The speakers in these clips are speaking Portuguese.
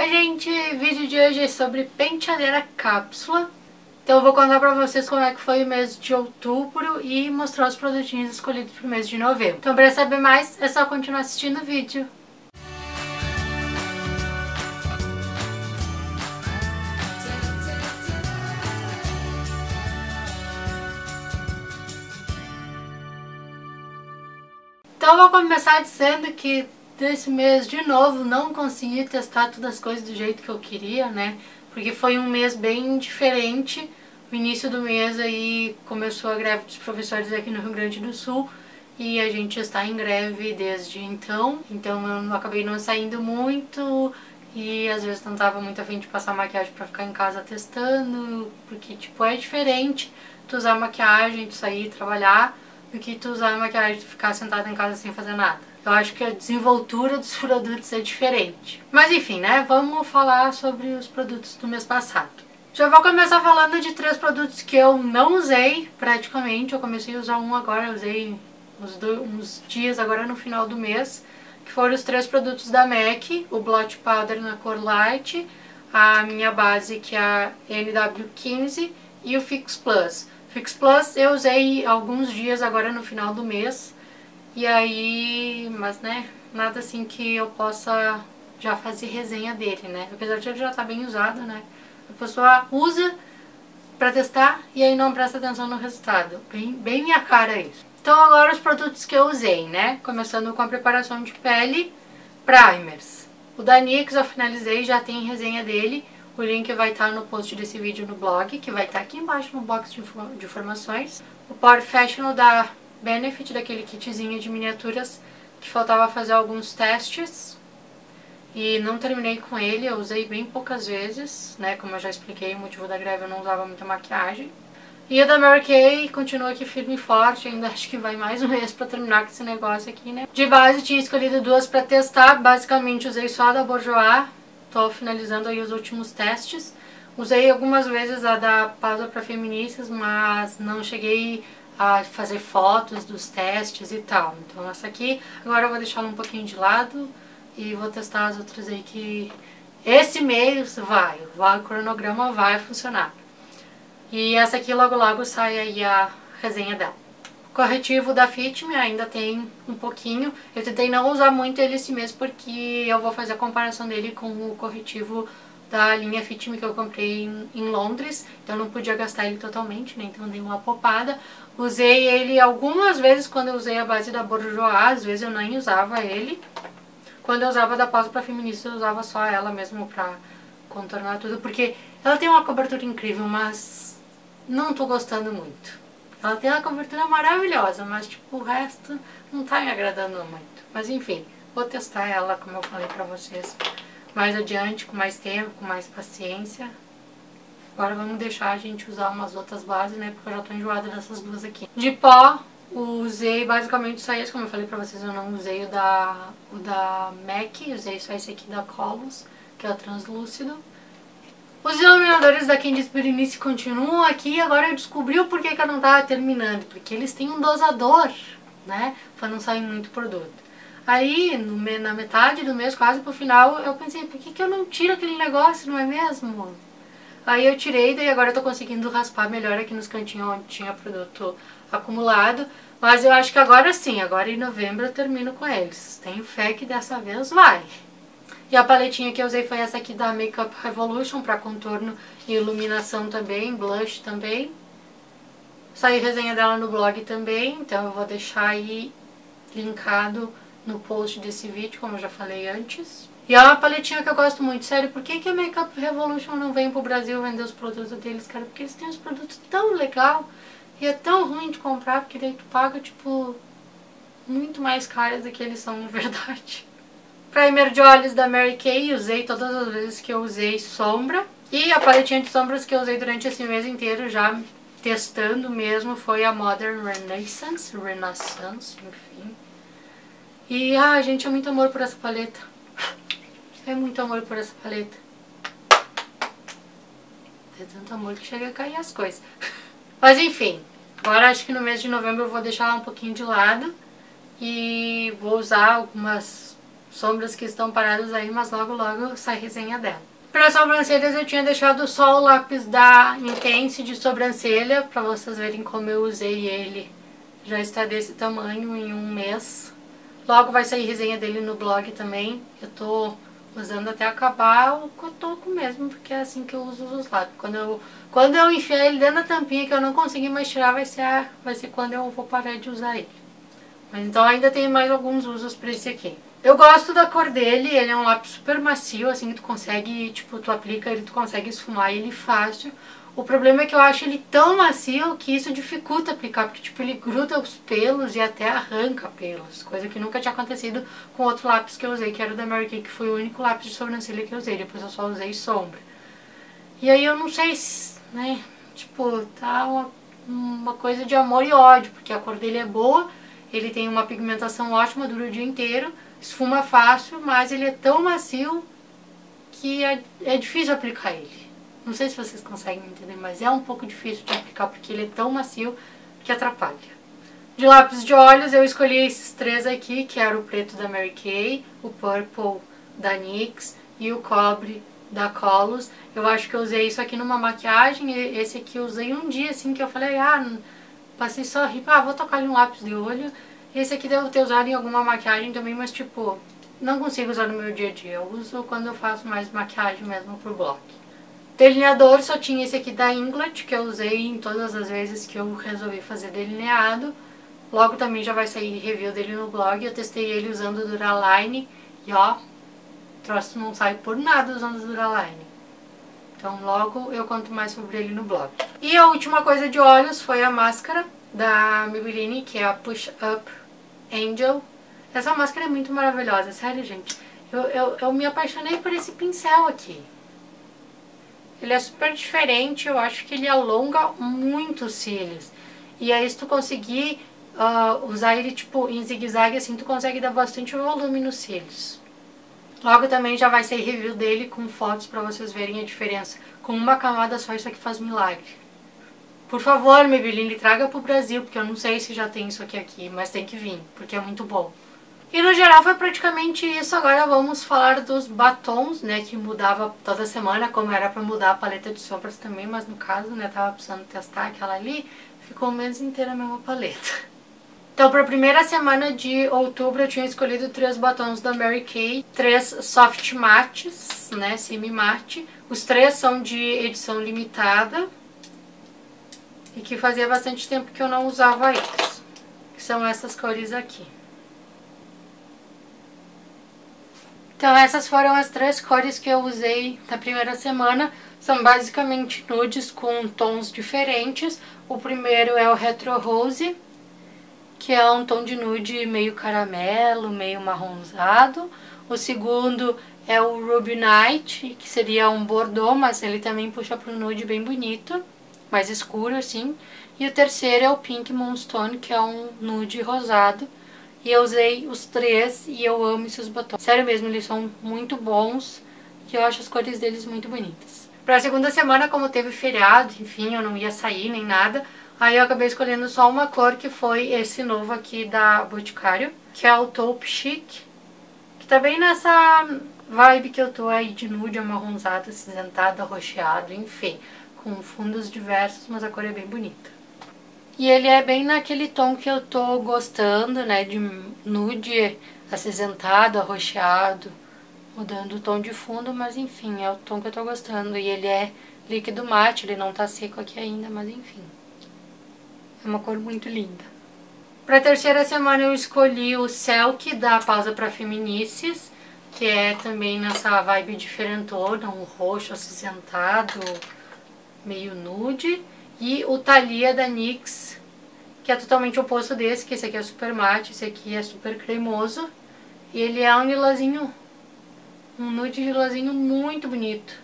Oi gente, o vídeo de hoje é sobre penteadeira cápsula. Então eu vou contar pra vocês como é que foi o mês de outubro e mostrar os produtinhos escolhidos pro mês de novembro. Então pra saber mais, é só continuar assistindo o vídeo. Então eu vou começar dizendo que desse mês de novo não consegui testar todas as coisas do jeito que eu queria, né? Porque foi um mês bem diferente. O início do mês aí começou a greve dos professores aqui no Rio Grande do Sul e a gente está em greve desde então. Então eu acabei não saindo muito e às vezes não tava muito afim de passar maquiagem para ficar em casa testando, porque tipo é diferente tu usar maquiagem, tu sair trabalhar do que tu usar maquiagem e ficar sentada em casa sem fazer nada. Eu acho que a desenvoltura dos produtos é diferente. Mas enfim, né? Vamos falar sobre os produtos do mês passado. Já vou começar falando de três produtos que eu não usei praticamente. Eu comecei a usar um agora, usei uns, dois, uns dias agora no final do mês. Que foram os três produtos da MAC. O Blot Powder na cor Light. A minha base que é a NW15 e o Fix Plus. Fix Plus eu usei alguns dias agora no final do mês. E aí, mas né, nada assim que eu possa já fazer resenha dele, né? Apesar de ele já estar tá bem usado, né? A pessoa usa pra testar e aí não presta atenção no resultado. Bem, bem minha cara isso. Então agora os produtos que eu usei, né? Começando com a preparação de pele, primers. O da NYX eu finalizei, já tem resenha dele. O link vai estar no post desse vídeo no blog, que vai estar aqui embaixo no box de, de informações. O Pore Fashion da Benefit, daquele kitzinho de miniaturas, que faltava fazer alguns testes. E não terminei com ele, eu usei bem poucas vezes, né? Como eu já expliquei, o motivo da greve eu não usava muita maquiagem. E a da Mary Kay continua aqui firme e forte, ainda acho que vai mais um mês pra terminar com esse negócio aqui, né? De base tinha escolhido duas pra testar, basicamente usei só a da Bourjois, Tô finalizando aí os últimos testes. Usei algumas vezes a da pausa para feministas, mas não cheguei a fazer fotos dos testes e tal. Então essa aqui, agora eu vou deixar ela um pouquinho de lado e vou testar as outras aí que esse mês vai, o cronograma vai funcionar. E essa aqui logo logo sai aí a resenha dela. Corretivo da Fit Me ainda tem um pouquinho. Eu tentei não usar muito ele esse mês porque eu vou fazer a comparação dele com o corretivo da linha Fit Me que eu comprei em, em Londres. Então eu não podia gastar ele totalmente, né? Então dei uma popada. Usei ele algumas vezes quando eu usei a base da Bourjois, às vezes eu nem usava ele. Quando eu usava da pausa pra feminista, eu usava só ela mesmo pra contornar tudo, porque ela tem uma cobertura incrível, mas não tô gostando muito. Ela tem uma cobertura maravilhosa, mas tipo, o resto não tá me agradando muito. Mas enfim, vou testar ela, como eu falei pra vocês, mais adiante, com mais tempo, com mais paciência. Agora vamos deixar a gente usar umas outras bases, né, porque eu já tô enjoada dessas duas aqui. De pó, usei basicamente só esse, como eu falei pra vocês, eu não usei o da, o da MAC, usei só esse aqui da Colors, que é o translúcido. Os iluminadores da Candice Berenice continuam aqui agora eu descobri o porquê que eu não tava terminando. Porque eles têm um dosador, né? Pra não sair muito produto. Aí, no, na metade do mês, quase pro final, eu pensei, por que, que eu não tiro aquele negócio, não é mesmo? Aí eu tirei, daí agora eu tô conseguindo raspar melhor aqui nos cantinhos onde tinha produto acumulado. Mas eu acho que agora sim, agora em novembro eu termino com eles. Tenho fé que dessa vez vai. E a paletinha que eu usei foi essa aqui da Makeup Revolution para contorno e iluminação também, blush também. Saiu resenha dela no blog também, então eu vou deixar aí linkado no post desse vídeo, como eu já falei antes. E é uma paletinha que eu gosto muito, sério, por que, que a Makeup Revolution não vem pro Brasil vender os produtos deles, cara? Porque eles têm uns produtos tão legal e é tão ruim de comprar, porque daí tu paga, tipo, muito mais caros do que eles são, na verdade. Primer de olhos da Mary Kay, usei todas as vezes que eu usei sombra. E a paletinha de sombras que eu usei durante esse mês inteiro, já testando mesmo, foi a Modern Renaissance, Renaissance, enfim. E, ah, gente, é muito amor por essa paleta. É muito amor por essa paleta. É tanto amor que chega a cair as coisas. Mas enfim, agora acho que no mês de novembro eu vou deixar ela um pouquinho de lado. E vou usar algumas sombras que estão paradas aí, mas logo logo sai resenha dela. Para sobrancelhas eu tinha deixado só o lápis da Intense de sobrancelha, para vocês verem como eu usei ele. Já está desse tamanho em um mês. Logo vai sair resenha dele no blog também. Eu tô usando até acabar o cotoco mesmo, porque é assim que eu uso os lápis. Quando eu, quando eu enfiar ele dentro da tampinha que eu não conseguir mais tirar, vai ser, a, vai ser quando eu vou parar de usar ele. Mas então ainda tem mais alguns usos para esse aqui. Eu gosto da cor dele, ele é um lápis super macio, assim, tu consegue, tipo, tu aplica ele, tu consegue esfumar ele fácil. O problema é que eu acho ele tão macio que isso dificulta aplicar, porque tipo, ele gruda os pelos e até arranca pelos, coisa que nunca tinha acontecido com outro lápis que eu usei, que era o da Mary Kay, que foi o único lápis de sobrancelha que eu usei, depois eu só usei sombra. E aí eu não sei, se, né, tipo, tá uma, uma coisa de amor e ódio, porque a cor dele é boa, ele tem uma pigmentação ótima, dura o dia inteiro, esfuma fácil, mas ele é tão macio que é, é difícil aplicar ele. Não sei se vocês conseguem entender, mas é um pouco difícil de aplicar porque ele é tão macio que atrapalha. De lápis de olhos eu escolhi esses três aqui, que era o preto da Mary Kay, o purple da NYX e o cobre da Colos. Eu acho que eu usei isso aqui numa maquiagem, esse aqui eu usei um dia assim que eu falei, ah, passei só rir, ah, vou tocar ali um lápis de olho. Esse aqui devo ter usado em alguma maquiagem também, mas tipo, não consigo usar no meu dia a dia. Eu uso quando eu faço mais maquiagem mesmo pro blog. Delineador só tinha esse aqui da Inglet, que eu usei em todas as vezes que eu resolvi fazer delineado. Logo também já vai sair review dele no blog. Eu testei ele usando Duraline e ó, troço não sai por nada usando Duraline. Então logo eu conto mais sobre ele no blog. E a última coisa de olhos foi a máscara da Maybelline, que é a Push Up Angel. Essa máscara é muito maravilhosa, sério, gente. Eu, eu, eu me apaixonei por esse pincel aqui. Ele é super diferente, eu acho que ele alonga muito os cílios. E aí se tu conseguir uh, usar ele tipo em zigue-zague assim, tu consegue dar bastante volume nos cílios. Logo também já vai ser review dele com fotos para vocês verem a diferença. Com uma camada só isso aqui faz milagre. Por favor, Maybelline, traga pro Brasil, porque eu não sei se já tem isso aqui aqui, mas tem que vir, porque é muito bom. E no geral foi praticamente isso. Agora vamos falar dos batons, né, que mudava toda semana, como era pra mudar a paleta de sombras também, mas no caso, né, tava precisando testar aquela ali, ficou o mês inteiro a mesma paleta. Então, para a primeira semana de outubro, eu tinha escolhido três batons da Mary Kay, três soft mattes, né, semi matte. Os três são de edição limitada, e que fazia bastante tempo que eu não usava eles. Que são essas cores aqui. Então essas foram as três cores que eu usei na primeira semana. São basicamente nudes com tons diferentes. O primeiro é o Retro Rose, que é um tom de nude meio caramelo, meio marronzado. O segundo é o Ruby Night, que seria um bordô, mas ele também puxa para um nude bem bonito mais escuro assim. E o terceiro é o Pink Moonstone, que é um nude rosado. E eu usei os três e eu amo esses batons. Sério mesmo, eles são muito bons e eu acho as cores deles muito bonitas. Pra segunda semana, como teve feriado, enfim, eu não ia sair nem nada, aí eu acabei escolhendo só uma cor que foi esse novo aqui da Boticário, que é o Taupe Chic, que tá bem nessa vibe que eu tô aí de nude amarronzado, acinzentado, arroxeado, enfim com fundos diversos, mas a cor é bem bonita. E ele é bem naquele tom que eu tô gostando, né, de nude acinzentado, arroxeado, mudando o tom de fundo, mas enfim, é o tom que eu tô gostando. E ele é líquido mate, ele não tá seco aqui ainda, mas enfim. É uma cor muito linda. Pra terceira semana eu escolhi o Selk da Pausa para Feminices, que é também nessa vibe diferentona, um roxo acinzentado, meio nude. E o Thalia da NYX, que é totalmente oposto desse, que esse aqui é super mate, esse aqui é super cremoso. E ele é um lilazinho, um nude lilazinho muito bonito.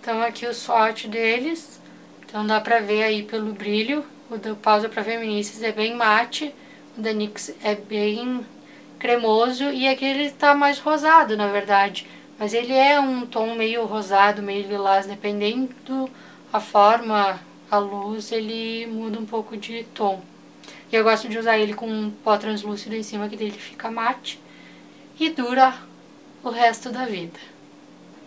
Então aqui o swatch deles, então dá pra ver aí pelo brilho. O do Pausa para Feministas é bem mate, o da NYX é bem cremoso e aqui ele tá mais rosado, na verdade. Mas ele é um tom meio rosado, meio lilás, dependendo a forma, a luz, ele muda um pouco de tom. E eu gosto de usar ele com um pó translúcido em cima, que dele fica mate. E dura o resto da vida.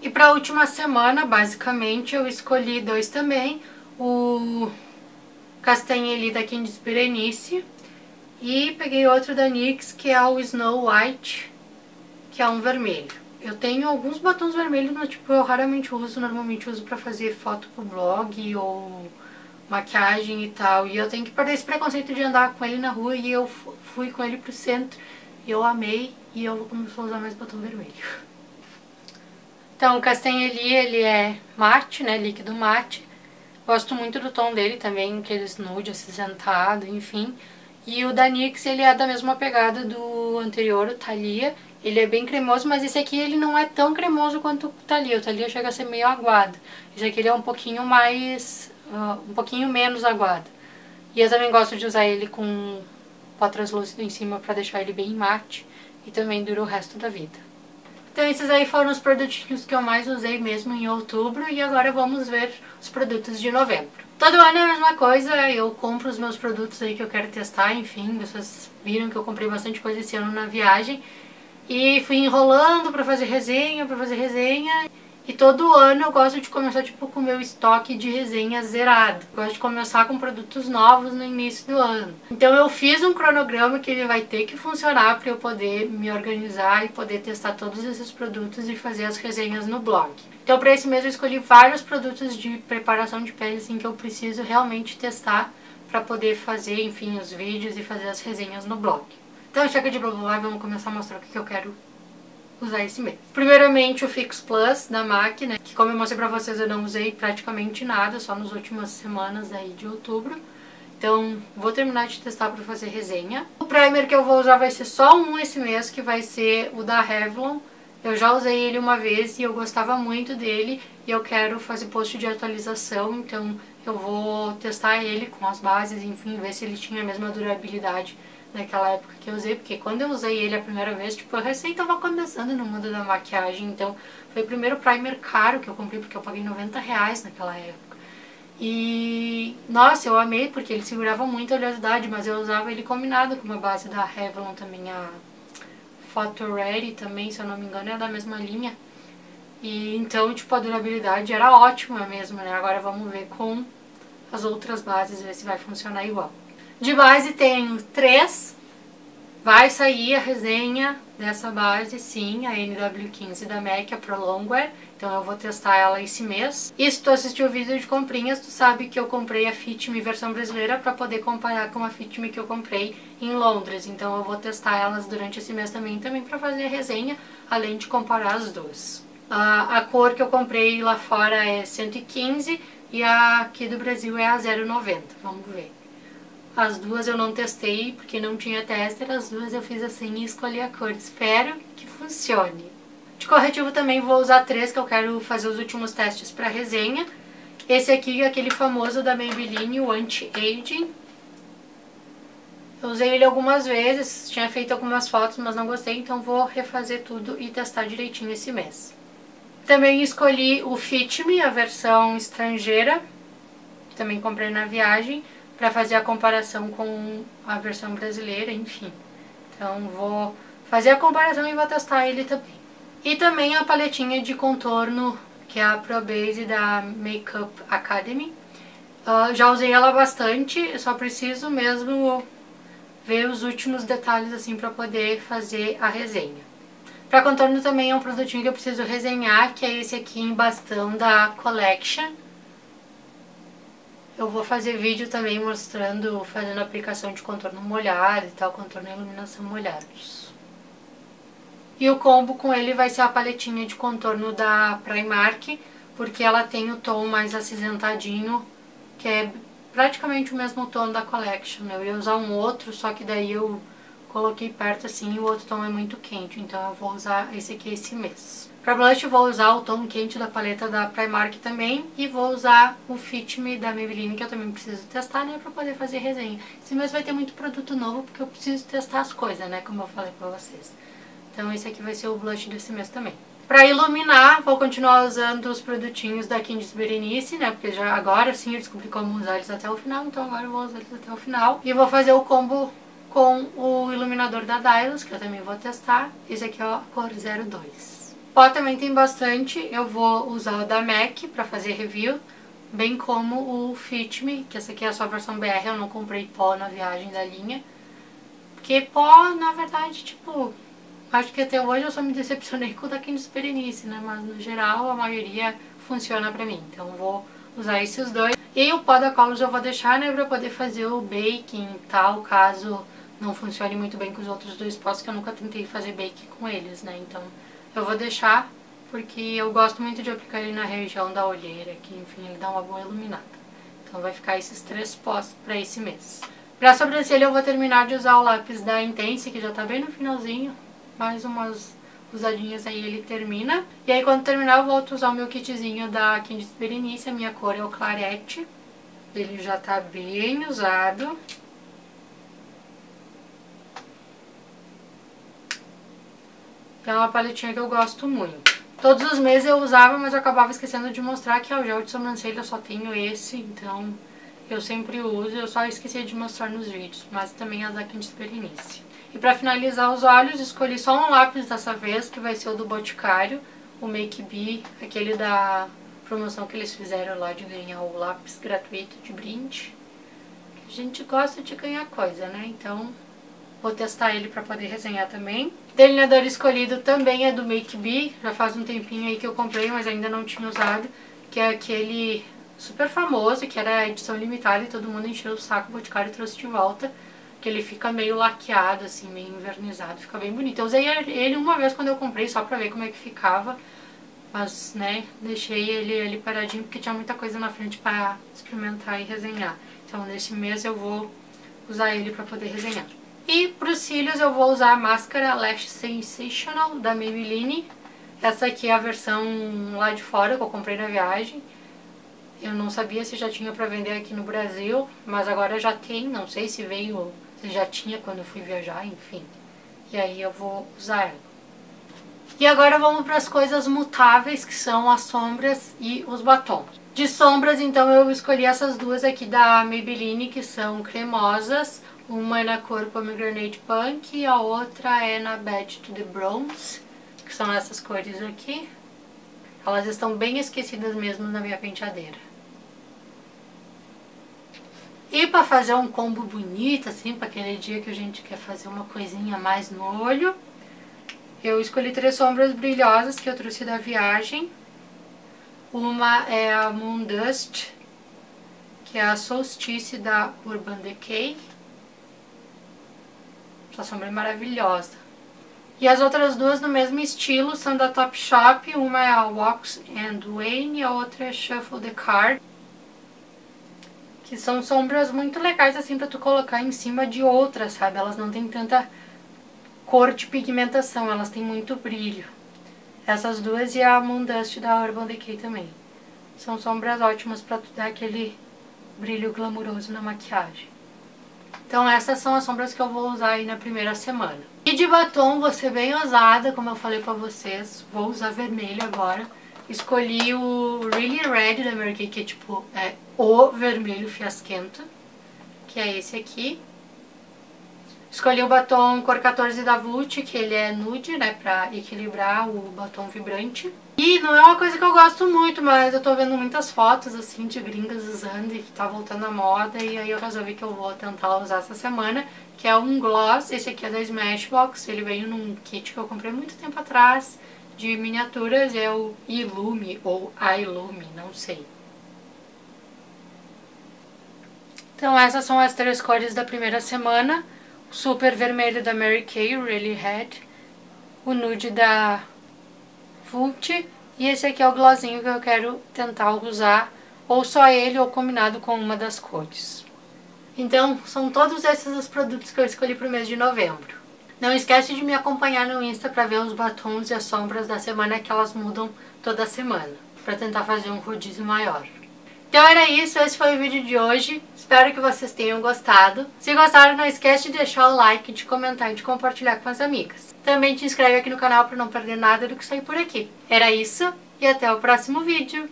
E para a última semana, basicamente, eu escolhi dois também, o Castanheli da Candice Berenice e peguei outro da NYX, que é o Snow White, que é um vermelho. Eu tenho alguns batons vermelhos, mas tipo, eu raramente uso, normalmente uso pra fazer foto pro blog ou maquiagem e tal. E eu tenho que perder esse preconceito de andar com ele na rua e eu fui com ele pro centro. E eu amei e eu começar a usar mais batom vermelho. Então, o Castanheli, ele é mate, né, líquido mate. Gosto muito do tom dele também, aqueles nude acinzentado, enfim. E o da NYX, ele é da mesma pegada do anterior, o Thalia. Ele é bem cremoso, mas esse aqui ele não é tão cremoso quanto o Thalia. O Thalia chega a ser meio aguado. Esse aqui ele é um pouquinho mais... Uh, um pouquinho menos aguado. E eu também gosto de usar ele com pó translúcido em cima para deixar ele bem mate. E também dura o resto da vida. Então esses aí foram os produtinhos que eu mais usei mesmo em outubro e agora vamos ver os produtos de novembro. Todo ano é a mesma coisa, eu compro os meus produtos aí que eu quero testar, enfim, vocês viram que eu comprei bastante coisa esse ano na viagem e fui enrolando pra fazer resenha, pra fazer resenha e todo ano eu gosto de começar tipo com o meu estoque de resenha zerado. gosto de começar com produtos novos no início do ano. Então eu fiz um cronograma que ele vai ter que funcionar para eu poder me organizar e poder testar todos esses produtos e fazer as resenhas no blog. Então para esse mês eu escolhi vários produtos de preparação de pele assim que eu preciso realmente testar para poder fazer, enfim, os vídeos e fazer as resenhas no blog. Então chega de blá blá blá, vamos começar a mostrar o que eu quero usar esse mês. Primeiramente o Fix Plus da MAC, né, que como eu mostrei pra vocês eu não usei praticamente nada, só nas últimas semanas aí de outubro. Então vou terminar de testar pra fazer resenha. O primer que eu vou usar vai ser só um esse mês, que vai ser o da Revlon. Eu já usei ele uma vez e eu gostava muito dele e eu quero fazer post de atualização, então eu vou testar ele com as bases, enfim, ver se ele tinha a mesma durabilidade naquela época que eu usei, porque quando eu usei ele a primeira vez, tipo, eu recém tava começando no mundo da maquiagem, então foi o primeiro primer caro que eu comprei, porque eu paguei 90 reais naquela época. E, nossa, eu amei, porque ele segurava muito a oleosidade, mas eu usava ele combinado com uma base da Revlon também, a Photo Ready também, se eu não me engano, é da mesma linha. E então, tipo, a durabilidade era ótima mesmo, né? Agora vamos ver com as outras bases, ver se vai funcionar igual. De base tenho três. Vai sair a resenha dessa base, sim, a NW15 da MAC, a Prolongwear. Então eu vou testar ela esse mês. E se tu assistiu o vídeo de comprinhas, tu sabe que eu comprei a Fit Me versão brasileira para poder comparar com a Fit Me que eu comprei em Londres. Então eu vou testar elas durante esse mês também, também para fazer a resenha, além de comparar as duas. A, a cor que eu comprei lá fora é 115 e a aqui do Brasil é a 0,90. Vamos ver. As duas eu não testei porque não tinha tester, as duas eu fiz assim e escolhi a cor. Espero que funcione. De corretivo também vou usar três que eu quero fazer os últimos testes para resenha. Esse aqui é aquele famoso da Maybelline, o Anti-Aging. Eu usei ele algumas vezes, tinha feito algumas fotos, mas não gostei, então vou refazer tudo e testar direitinho esse mês. Também escolhi o Fit Me, a versão estrangeira, também comprei na viagem para fazer a comparação com a versão brasileira, enfim. Então vou fazer a comparação e vou testar ele também. E também a paletinha de contorno, que é a Pro Base da Makeup Academy. Uh, já usei ela bastante, só preciso mesmo ver os últimos detalhes assim para poder fazer a resenha. Para contorno também é um produtinho que eu preciso resenhar, que é esse aqui em bastão da Collection eu vou fazer vídeo também mostrando, fazendo aplicação de contorno molhado e tal, contorno e iluminação molhados. E o combo com ele vai ser a paletinha de contorno da Primark, porque ela tem o tom mais acinzentadinho, que é praticamente o mesmo tom da Collection. Eu ia usar um outro, só que daí eu coloquei perto assim e o outro tom é muito quente, então eu vou usar esse aqui esse mês. Para blush vou usar o tom quente da paleta da Primark também e vou usar o Fit Me da Maybelline que eu também preciso testar, né, para poder fazer resenha. Esse mês vai ter muito produto novo porque eu preciso testar as coisas, né, como eu falei para vocês. Então esse aqui vai ser o blush desse mês também. Para iluminar, vou continuar usando os produtinhos da Candice Berenice, né? Porque já agora sim eu descobri como usar eles até o final, então agora eu vou usar eles até o final. E vou fazer o combo com o iluminador da Dylos, que eu também vou testar. Esse aqui é a cor 02. Pó também tem bastante, eu vou usar o da MAC pra fazer review, bem como o Fit Me, que essa aqui é a sua versão BR, eu não comprei pó na viagem da linha. Porque pó, na verdade, tipo, acho que até hoje eu só me decepcionei com o da Candice né? Mas no geral a maioria funciona pra mim, então vou usar esses dois. E o pó da Colors eu vou deixar, né, pra poder fazer o baking e tal, caso não funcione muito bem com os outros dois pós, que eu nunca tentei fazer baking com eles, né? Então eu vou deixar porque eu gosto muito de aplicar ele na região da olheira, que enfim, ele dá uma boa iluminada. Então vai ficar esses três pós para esse mês. Pra sobrancelha eu vou terminar de usar o lápis da Intense, que já tá bem no finalzinho. Mais umas usadinhas aí ele termina. E aí quando terminar eu volto a usar o meu kitzinho da Candice Berenice, a minha cor é o Clarete. Ele já tá bem usado. É uma paletinha que eu gosto muito. Todos os meses eu usava, mas eu acabava esquecendo de mostrar que é o gel de sobrancelha eu só tenho esse, então eu sempre uso, eu só esqueci de mostrar nos vídeos, mas também é da Candice Berenice. E pra finalizar os olhos, escolhi só um lápis dessa vez, que vai ser o do Boticário, o Make Be, aquele da promoção que eles fizeram lá de ganhar o lápis gratuito de brinde. A gente gosta de ganhar coisa, né? Então Vou testar ele para poder resenhar também. Delineador escolhido também é do Make Be. Já faz um tempinho aí que eu comprei, mas ainda não tinha usado. Que é aquele super famoso, que era edição limitada e todo mundo encheu o saco. O Boticário trouxe de volta. Que ele fica meio laqueado, assim, meio invernizado. Fica bem bonito. Eu usei ele uma vez quando eu comprei, só pra ver como é que ficava. Mas, né, deixei ele ali paradinho porque tinha muita coisa na frente pra experimentar e resenhar. Então, nesse mês eu vou usar ele pra poder resenhar. E para os cílios eu vou usar a máscara Lash Sensational da Maybelline. Essa aqui é a versão lá de fora que eu comprei na viagem. Eu não sabia se já tinha para vender aqui no Brasil, mas agora já tem. Não sei se veio, se já tinha quando eu fui viajar, enfim. E aí eu vou usar ela. E agora vamos para as coisas mutáveis, que são as sombras e os batons. De sombras, então, eu escolhi essas duas aqui da Maybelline, que são cremosas. Uma é na cor Pomegranate Punk e a outra é na Bad to the Bronze, que são essas cores aqui. Elas estão bem esquecidas mesmo na minha penteadeira. E para fazer um combo bonito, assim, para aquele dia que a gente quer fazer uma coisinha mais no olho, eu escolhi três sombras brilhosas que eu trouxe da viagem. Uma é a Moon Dust, que é a Solstice da Urban Decay. Sombra é maravilhosa. E as outras duas no mesmo estilo são da Topshop. Uma é a Walks and Wayne e a outra é Shuffle the Card. Que são sombras muito legais assim pra tu colocar em cima de outras, sabe? Elas não têm tanta cor de pigmentação, elas têm muito brilho. Essas duas e a Moon Dust da Urban Decay também. São sombras ótimas pra tu dar aquele brilho glamuroso na maquiagem. Então essas são as sombras que eu vou usar aí na primeira semana. E de batom, vou ser bem ousada, como eu falei pra vocês. Vou usar vermelho agora. Escolhi o Really Red da Mary Kay, que é tipo é o vermelho fiasquento. Que é esse aqui. Escolhi o batom cor 14 da Vult, que ele é nude, né, pra equilibrar o batom vibrante. E não é uma coisa que eu gosto muito, mas eu tô vendo muitas fotos, assim, de gringas usando e que tá voltando à moda. E aí eu resolvi que eu vou tentar usar essa semana, que é um gloss. Esse aqui é da Smashbox, ele veio num kit que eu comprei muito tempo atrás, de miniaturas. É o Illume, ou Ilume, não sei. Então essas são as três cores da primeira semana. O super vermelho da Mary Kay, Really Red. O nude da Vult. E esse aqui é o glossinho que eu quero tentar usar, ou só ele ou combinado com uma das cores. Então, são todos esses os produtos que eu escolhi para o mês de novembro. Não esquece de me acompanhar no Insta para ver os batons e as sombras da semana que elas mudam toda semana, para tentar fazer um rodízio maior. Então era isso, esse foi o vídeo de hoje. Espero que vocês tenham gostado. Se gostaram, não esquece de deixar o like, de comentar e de compartilhar com as amigas. Também te inscreve aqui no canal para não perder nada do que sair por aqui. Era isso e até o próximo vídeo.